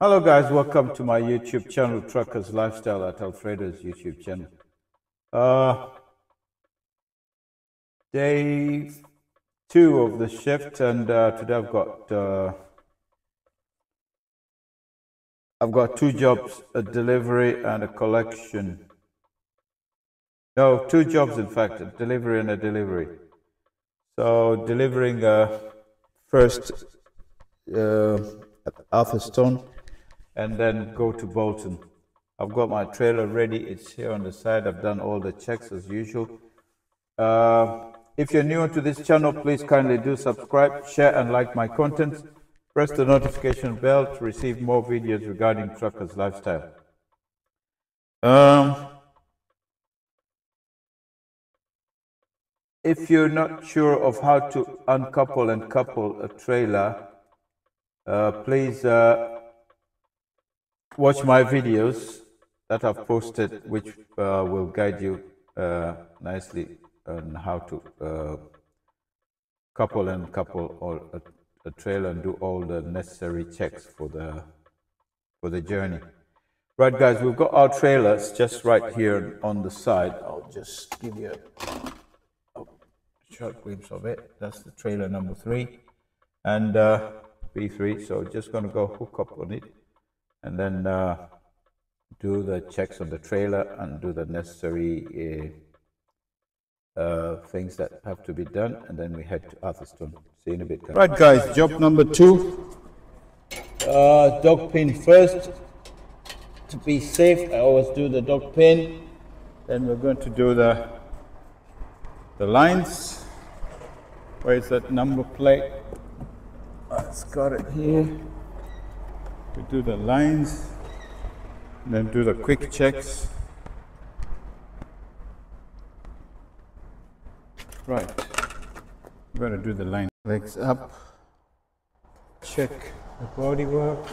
Hello guys, welcome to my YouTube channel, Truckers Lifestyle at Alfredo's YouTube channel. Uh, day two of the shift and uh, today I've got uh, I've got two jobs, a delivery and a collection. No, two jobs in fact, a delivery and a delivery. So delivering uh, first uh, at Atherstone and then go to Bolton. I've got my trailer ready. It's here on the side. I've done all the checks as usual. Uh, if you're new to this channel, please kindly do subscribe, share, and like my content. Press the notification bell to receive more videos regarding truckers' lifestyle. Um, if you're not sure of how to uncouple and couple a trailer, uh, please uh, watch my videos that I've posted, which uh, will guide you uh, nicely on how to uh, couple and couple or a, a trailer and do all the necessary checks for the for the journey. Right, guys, we've got our trailers just right here on the side. I'll just give you a, a short glimpse of it. That's the trailer number three and uh, B3. So just going to go hook up on it and then uh, do the checks on the trailer and do the necessary uh, uh, things that have to be done, and then we head to Atherstone. See you in a bit. Guys. Right, guys, job number two. Uh, dog pin first. To be safe, I always do the dog pin. Then we're going to do the the lines. Where is that number plate? It's got it here. We do the lines, then do the quick checks. Right, we're going to do the line. Legs up, check the body work.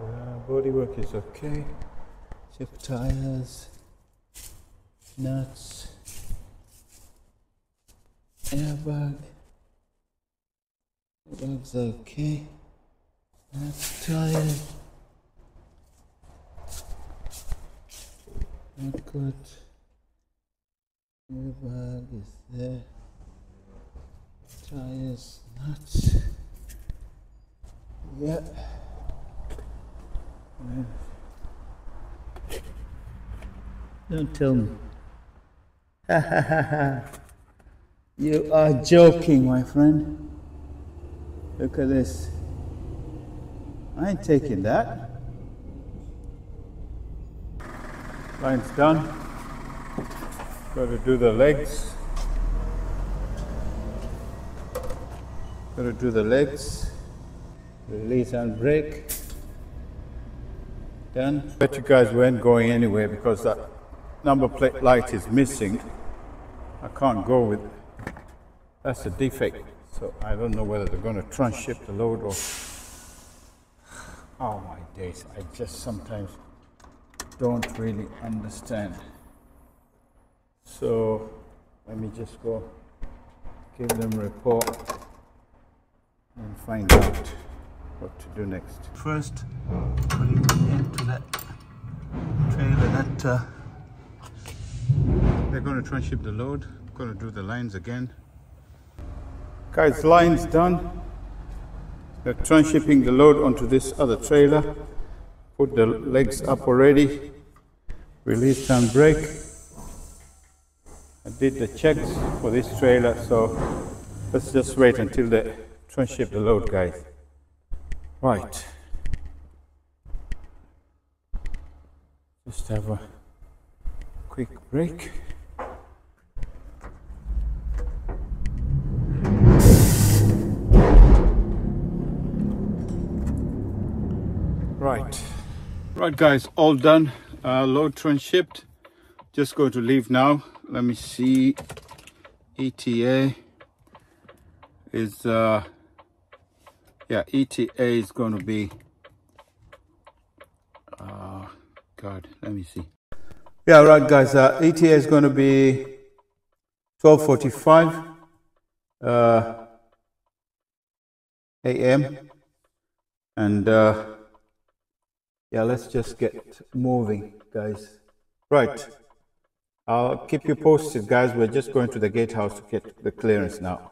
Uh, body work is okay. Check tires, nuts, airbag. Airbag's okay. That's tired. Not good. Bag is there. Tires, nuts. Yeah. Don't tell me. Ha ha ha ha. You are joking, my friend. Look at this. I ain't taking that. Line's done. Got to do the legs. Got to do the legs. Release and break. Done. Bet you guys weren't going anywhere because that number plate light is missing. I can't go with. That's a defect. So I don't know whether they're going to transship the load or Oh my days, I just sometimes don't really understand. So let me just go give them a report and find out what to do next. First, putting into that trailer that uh, they're going to transship the load. going to do the lines again. Guys, lines done. They're transhipping the load onto this other trailer. Put the legs up already. Release and brake. I did the checks for this trailer, so let's just wait until they transship the load, guys. Right. Just have a quick break. Right guys, all done. Uh, load transshipped. Just going to leave now. Let me see. ETA is, uh, yeah, ETA is going to be, uh, God, let me see. Yeah, right guys, uh, ETA is going to be 1245 uh, a.m. And uh, yeah, let's just get moving, guys. Right. I'll keep you posted, guys. We're just going to the gatehouse to get the clearance now.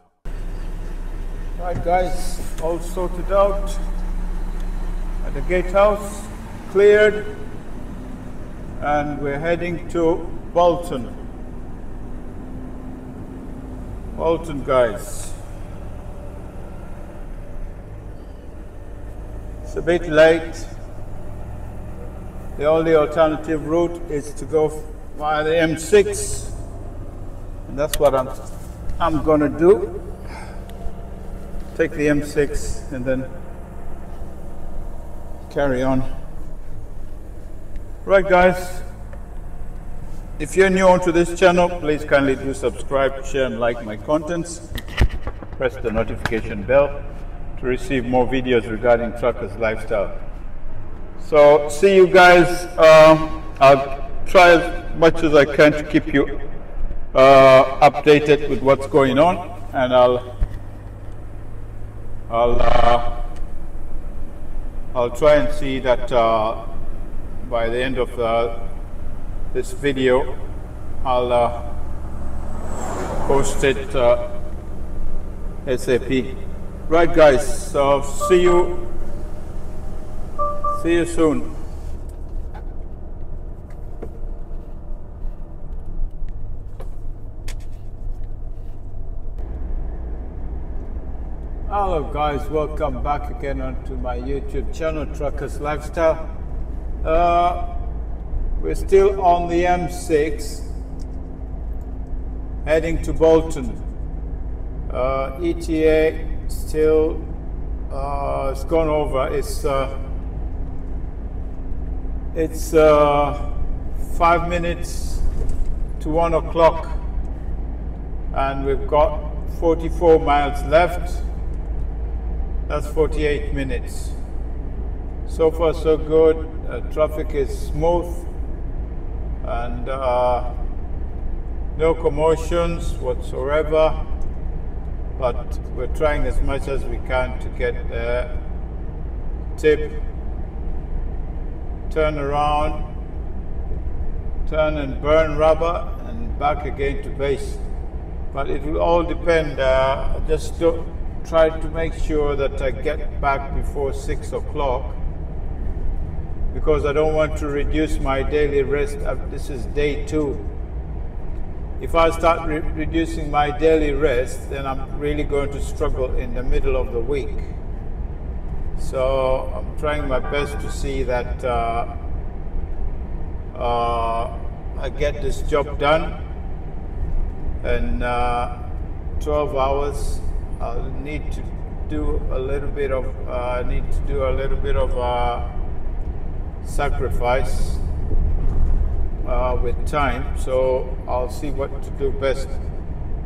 Right, guys, all sorted out at the gatehouse, cleared, and we're heading to Bolton. Bolton, guys. It's a bit late. The only alternative route is to go via the M6, and that's what I'm I'm gonna do take the M6 and then carry on. Right guys, if you're new onto this channel, please kindly do subscribe, share and like my contents. Press the notification bell to receive more videos regarding truckers lifestyle. So see you guys. Uh, I'll try as much as I can to keep you uh, updated with what's going on and I'll I'll uh, I'll try and see that uh, by the end of the, this video I'll uh, post it uh, SAP. Right guys, so see you see you soon. Hello guys, welcome back again onto my YouTube channel, Truckers Lifestyle. Uh, we're still on the M6, heading to Bolton. Uh, ETA still, uh, it's gone over. It's uh, it's uh, five minutes to one o'clock, and we've got 44 miles left. That's 48 minutes. So far, so good. Uh, traffic is smooth and uh, no commotions whatsoever. But we're trying as much as we can to get the tip, turn around, turn and burn rubber, and back again to base. But it will all depend. Uh, just do, try to make sure that I get back before six o'clock because I don't want to reduce my daily rest. Uh, this is day two. If I start re reducing my daily rest, then I'm really going to struggle in the middle of the week. So I'm trying my best to see that uh, uh, I get this job done. In uh, 12 hours I'll need to do a little bit of uh, need to do a little bit of uh, sacrifice uh, with time. So I'll see what to do best.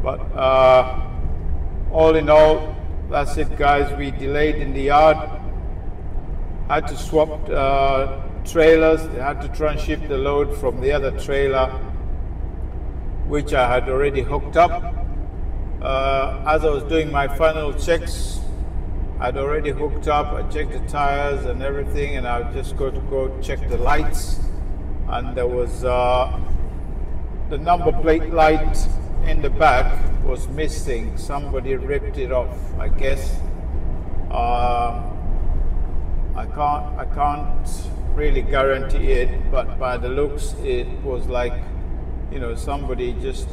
But all in all that's it guys. We delayed in the yard had to swap uh, trailers they had to transship the load from the other trailer which I had already hooked up uh, as I was doing my final checks, I'd already hooked up, I checked the tires and everything, and I just go to go check the lights. And there was uh, the number plate light in the back was missing. Somebody ripped it off, I guess. Uh, I can't, I can't really guarantee it, but by the looks, it was like, you know, somebody just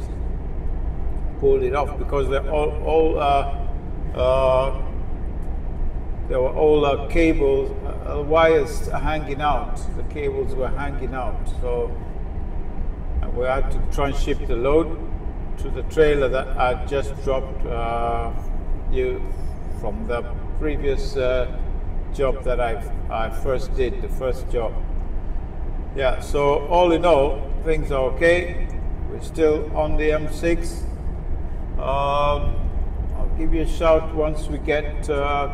pulled it off because they're all, all uh, uh, there were all uh, cables, uh, wires hanging out. The cables were hanging out. So we had to transship the load to the trailer that I just dropped uh, you from the previous uh, job that I, I first did, the first job. Yeah, so all in all, things are okay. We're still on the M6. Um, I'll give you a shout once we get uh,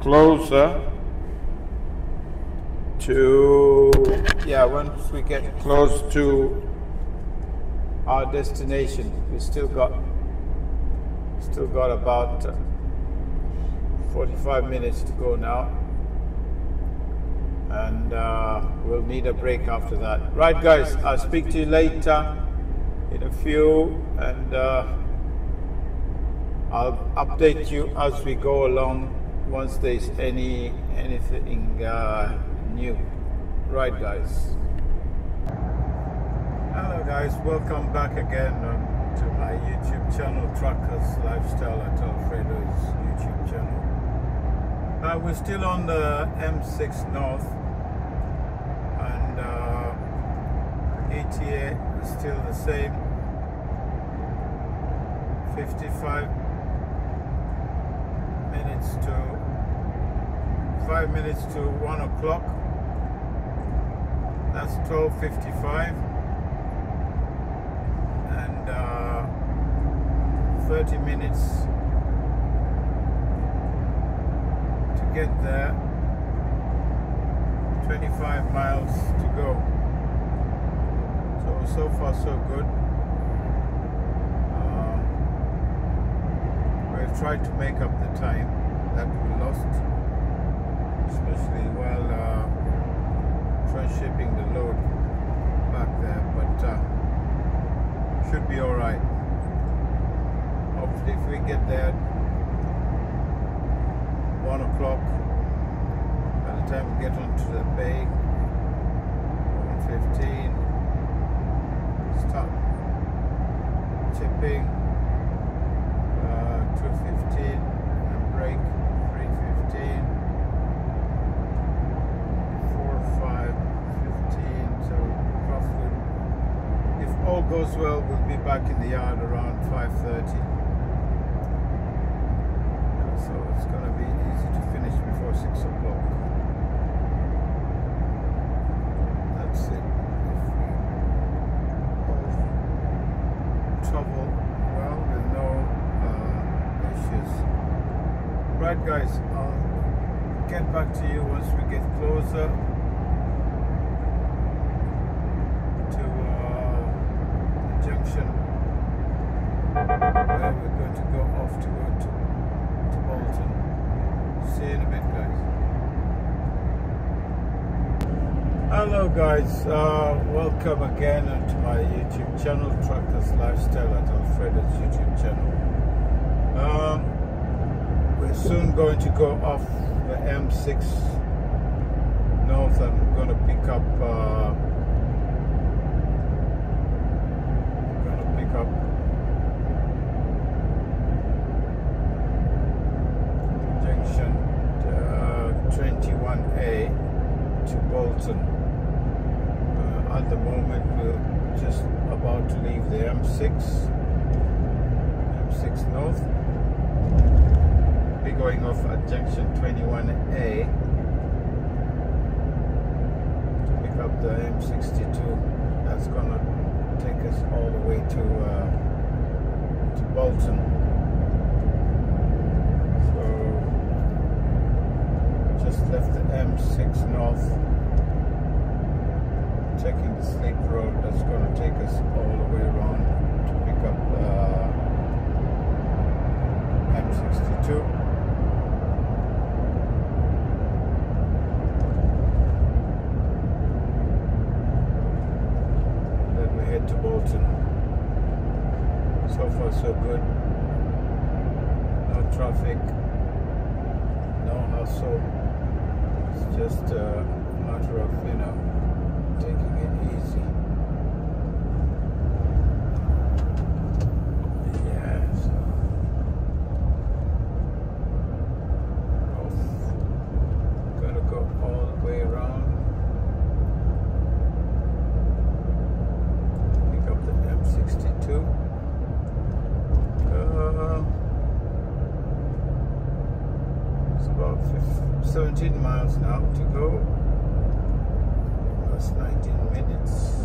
closer to, yeah, once we get close to our destination. We still got, still got about uh, 45 minutes to go now. And uh, we'll need a break after that. Right, guys, I'll speak to you later in a few, and uh, I'll update you as we go along once there's any anything uh, new. Right, guys. Hello, guys. Welcome back again to my YouTube channel, Truckers Lifestyle at Alfredo's YouTube channel. Uh, we're still on the M6 North 88 still the same. 55 minutes to 5 minutes to 1 o'clock. That's 12.55 and uh, 30 minutes to get there. 25 miles to go so so far so good uh, we've tried to make up the time that we lost especially while uh, transshipping the load back there but uh, should be all right hopefully if we get there one o'clock. By the time we get onto the bay, 115, tipping, uh, 215, and break, 315, 4, 5, 15, so roughly, if all goes well, we'll be back in the yard around 5.30 so it's going to be easy to finish before 6 o'clock. That's it. If we all travel well with no uh, issues. Right guys, I'll get back to you once we to uh, the junction where we're going to go off to go to Bolton. See you in a bit, guys. Hello, guys. Uh, welcome again to my YouTube channel, Truckers Lifestyle at Alfredo's YouTube channel. Um, we're soon going to go off the M6 north. I'm going to pick up. Uh, to pick up junction uh, 21A to Bolton. Uh, at the moment, we're just about to leave the M6, M6 North. Be going off at junction 21A to pick up M62. That's gonna take us all the way to uh, to Bolton. just left the M6 North, taking the Sleep Road that's to take us all the way around to pick up uh, M62. Then we head to Bolton. So far so good. No traffic, no hustle just a matter of, you know, taking it easy. Yeah, so. Oh, gonna go all the way around. Pick up the M62. Uh, it's about 50. 17 now to go. That's 19 minutes.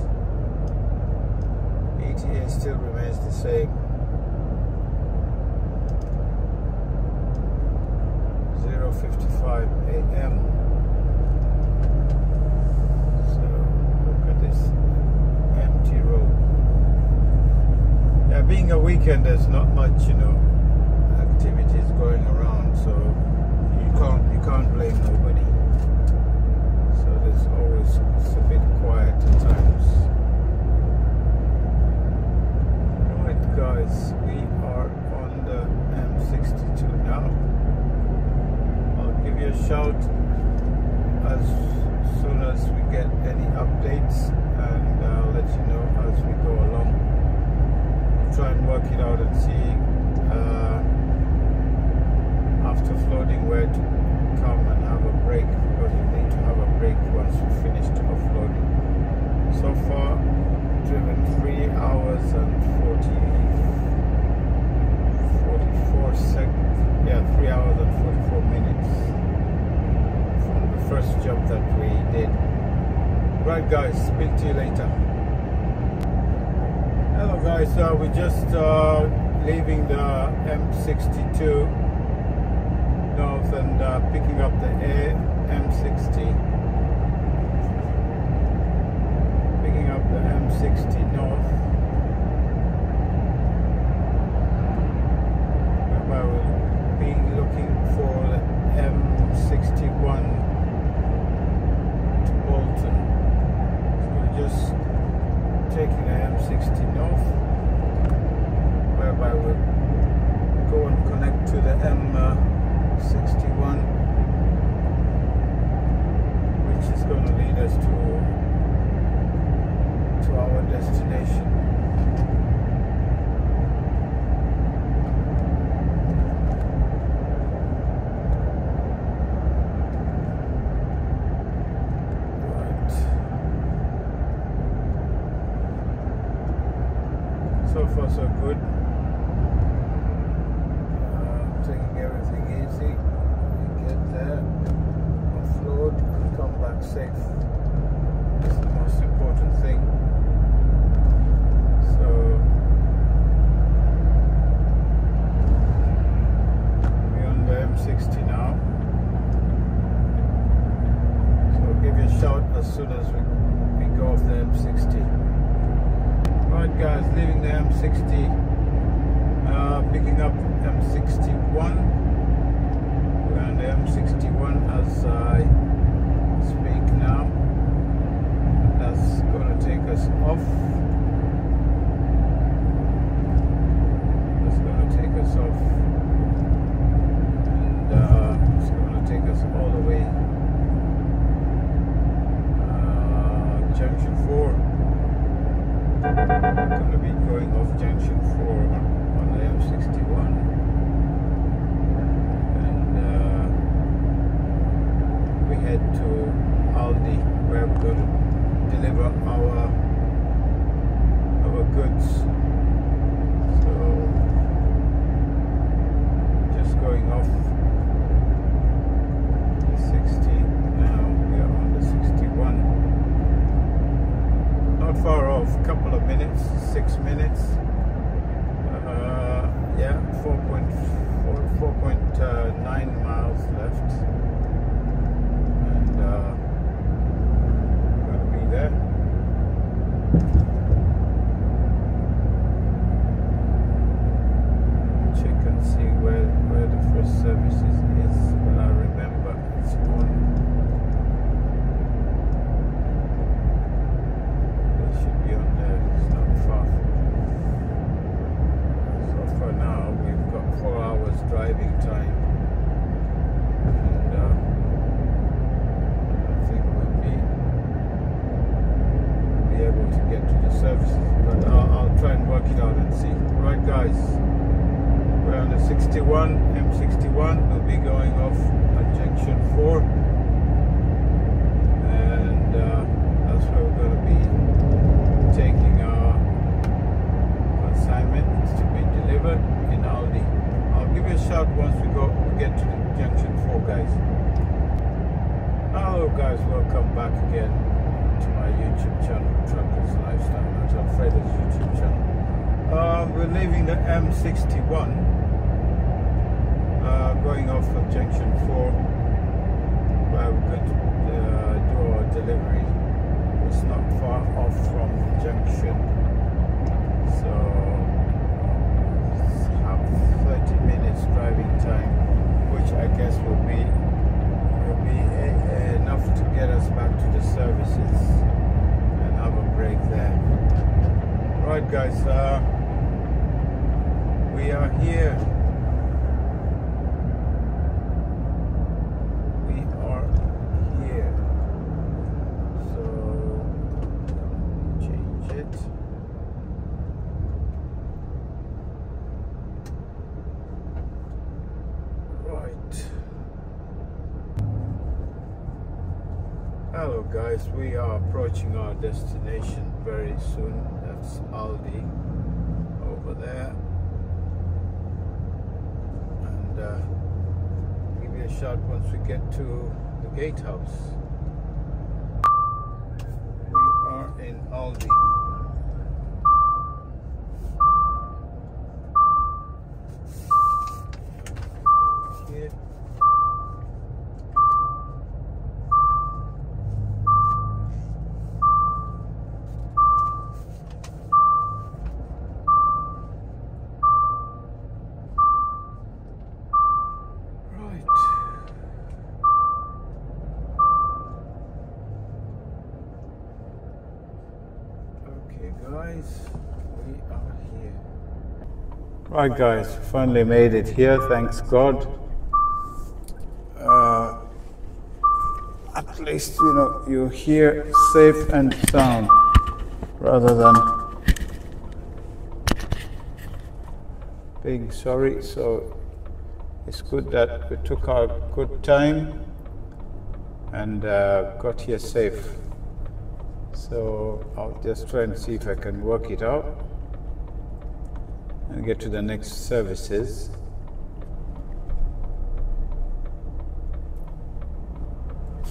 ETA still remains the same. Zero fifty-five a.m. So look at this empty road. Yeah, being a weekend, there's not much, you know, activities going around. So can't you can't blame nobody. So there's once we get any updates and uh, I'll let you know as we go along. We'll try and work it out and see uh, after flooding where to come and have a break because we need to have a break once we finish offloading. So far, driven 3 hours and 40, 44 seconds. Yeah, 3 hours and 44 minutes from the first job that we did. Right guys, speak to you later. Hello guys, uh, we're just uh, leaving the M62 north and uh, picking up the M60. Picking up the M60 north. Whereby we'll be looking for the M61 to Bolton. So we're just taking the M60 north. Whereby we'll go and connect to the M. Uh, 61 which is going to lead us to to our destination right so far so good safe. That's the most important thing. So we're on the M60 now. So Shout as soon as we, we go off the M60. Right guys, leaving the M60, uh, picking up M61. We're on the M61 as I speak now. That's going to take us off. That's going to take us off. And uh, it's going to take us all the way. Uh, junction 4. going to be going off junction 4 on the M61. and uh, we head to Aldi where we're going to deliver our our goods. So just going off the 60 now we are on the 61. Not far off, couple of minutes, six minutes. Uh, yeah, 4.4, 4.9 miles left. there. Check and see where, where the first service is, is but I remember it's on. It should be on there, it's not far. So for now, we've got four hours driving time. services, but I'll, I'll, try and work it out and see. Right, guys, we're on the 61, M61. We'll be going off at junction 4, and uh, that's where we're going to be taking our consignment to be delivered in Aldi. I'll give you a shout once we go we get to the junction 4, guys. Hello, guys. Welcome back again to my YouTube channel, Truckers Lifestyle, that's Alfredo's YouTube channel. We're leaving the M61, uh, going off of Junction 4, where we're going to uh, do our delivery. It's not far off from the junction, so have 30 minutes driving time, which I guess will be will be enough to get us back to the services and have a break there. Right guys, uh, we are here. We are here. So change it. Right. Hello guys, we are approaching our destination very soon. That's Aldi over there uh, give you a shot once we get to the gatehouse. We are in Aldi. Here. Right. Okay, guys, we are here. Right, guys, finally made it here. Thanks God. Uh, at least you know you're here safe and sound, rather than being sorry. So it's good that we took our good time and uh, got here safe. So I'll just try and see if I can work it out get to the next services.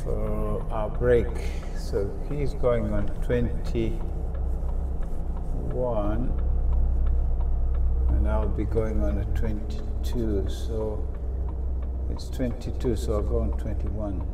For our break. So he's going on 21 and I'll be going on a 22. So it's 22, so I'll go on 21.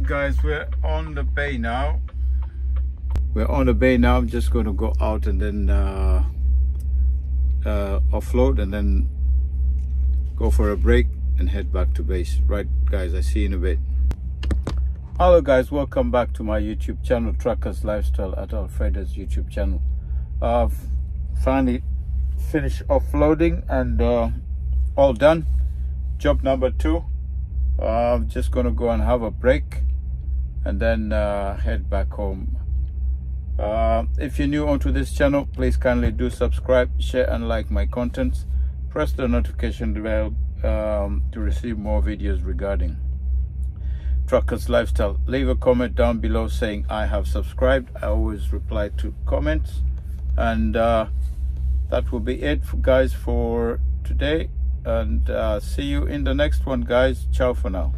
Right, guys, we're on the bay now. We're on the bay now. I'm just going to go out and then uh, uh, offload and then go for a break and head back to base. Right, guys, I see you in a bit. Hello, guys. Welcome back to my YouTube channel, Truckers Lifestyle at Alfredo's YouTube channel. I've finally finished offloading and uh, all done. Job number two. I'm just gonna go and have a break and then uh, head back home. Uh, if you're new onto this channel, please kindly do subscribe, share, and like my contents. Press the notification bell um, to receive more videos regarding Truckers Lifestyle. Leave a comment down below saying I have subscribed. I always reply to comments, and uh, that will be it, for guys, for today and uh, see you in the next one guys ciao for now